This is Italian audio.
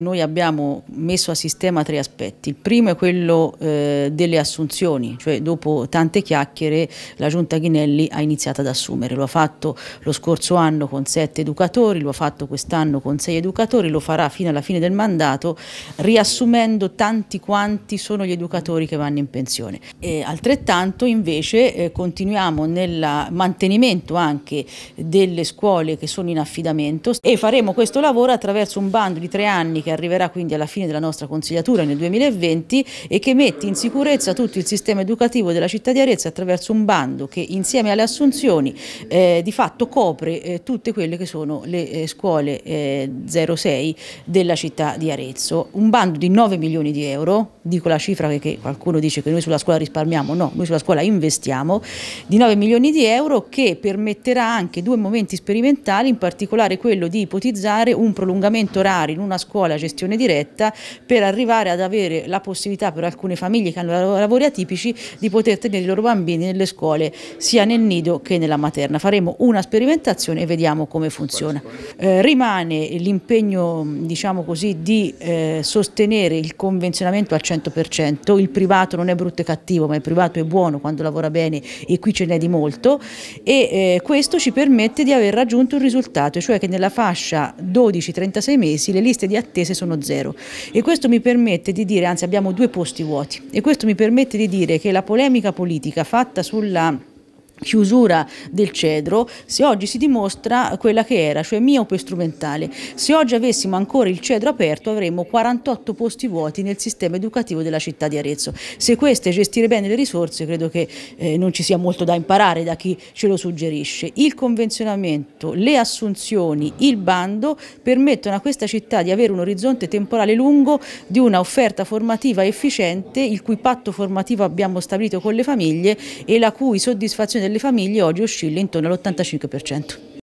Noi abbiamo messo a sistema tre aspetti. Il primo è quello eh, delle assunzioni, cioè dopo tante chiacchiere la Giunta Ghinelli ha iniziato ad assumere. Lo ha fatto lo scorso anno con sette educatori, lo ha fatto quest'anno con sei educatori, lo farà fino alla fine del mandato, riassumendo tanti quanti sono gli educatori che vanno in pensione. E altrettanto invece eh, continuiamo nel mantenimento anche delle scuole che sono in affidamento e faremo questo lavoro attraverso un bando di tre anni che arriverà quindi alla fine della nostra consigliatura nel 2020 e che mette in sicurezza tutto il sistema educativo della città di Arezzo attraverso un bando che insieme alle assunzioni eh, di fatto copre eh, tutte quelle che sono le eh, scuole 06 eh, della città di Arezzo. Un bando di 9 milioni di euro, dico la cifra perché qualcuno dice che noi sulla scuola risparmiamo, no, noi sulla scuola investiamo, di 9 milioni di euro che permetterà anche due momenti sperimentali, in particolare quello di ipotizzare un prolungamento orario in una scuola gestione diretta per arrivare ad avere la possibilità per alcune famiglie che hanno lavori atipici di poter tenere i loro bambini nelle scuole sia nel nido che nella materna. Faremo una sperimentazione e vediamo come funziona. Eh, rimane l'impegno diciamo così, di eh, sostenere il convenzionamento al 100%, il privato non è brutto e cattivo ma il privato è buono quando lavora bene e qui ce n'è di molto e eh, questo ci permette di aver raggiunto un risultato, cioè che nella fascia 12-36 mesi le liste di attesa spese sono zero. E questo mi permette di dire, anzi abbiamo due posti vuoti. E questo mi permette di dire che la polemica politica fatta sulla chiusura del cedro, se oggi si dimostra quella che era, cioè miope strumentale. Se oggi avessimo ancora il cedro aperto avremmo 48 posti vuoti nel sistema educativo della città di Arezzo. Se questo è gestire bene le risorse credo che eh, non ci sia molto da imparare da chi ce lo suggerisce. Il convenzionamento, le assunzioni, il bando permettono a questa città di avere un orizzonte temporale lungo di una offerta formativa efficiente il cui patto formativo abbiamo stabilito con le famiglie e la cui soddisfazione delle famiglie oggi oscilla intorno all'85%.